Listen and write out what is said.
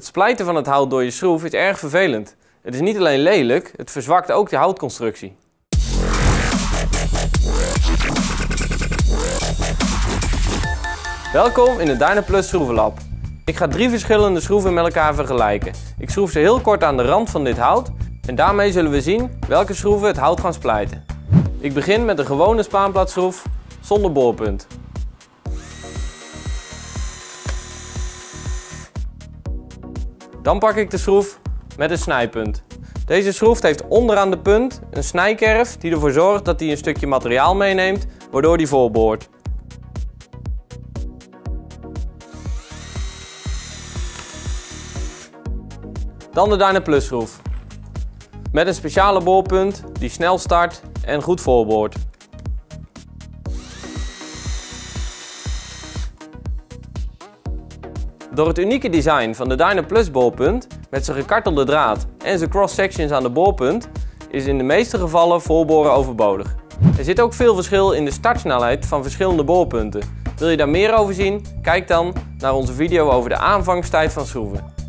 Het splijten van het hout door je schroef is erg vervelend. Het is niet alleen lelijk, het verzwakt ook de houtconstructie. Welkom in het Dynaplus schroevenlab. Ik ga drie verschillende schroeven met elkaar vergelijken. Ik schroef ze heel kort aan de rand van dit hout en daarmee zullen we zien welke schroeven het hout gaan splijten. Ik begin met een gewone spaanplaatschroef zonder boorpunt. Dan pak ik de schroef met een snijpunt. Deze schroef heeft onderaan de punt een snijkerf die ervoor zorgt dat hij een stukje materiaal meeneemt, waardoor die voorboort. Dan de Dyna schroef. Met een speciale boorpunt die snel start en goed voorboort. Door het unieke design van de Dyna Plus boorpunt met zijn gekartelde draad en zijn cross-sections aan de boorpunt is in de meeste gevallen voorboren overbodig. Er zit ook veel verschil in de startsnelheid van verschillende boorpunten. Wil je daar meer over zien? Kijk dan naar onze video over de aanvangstijd van schroeven.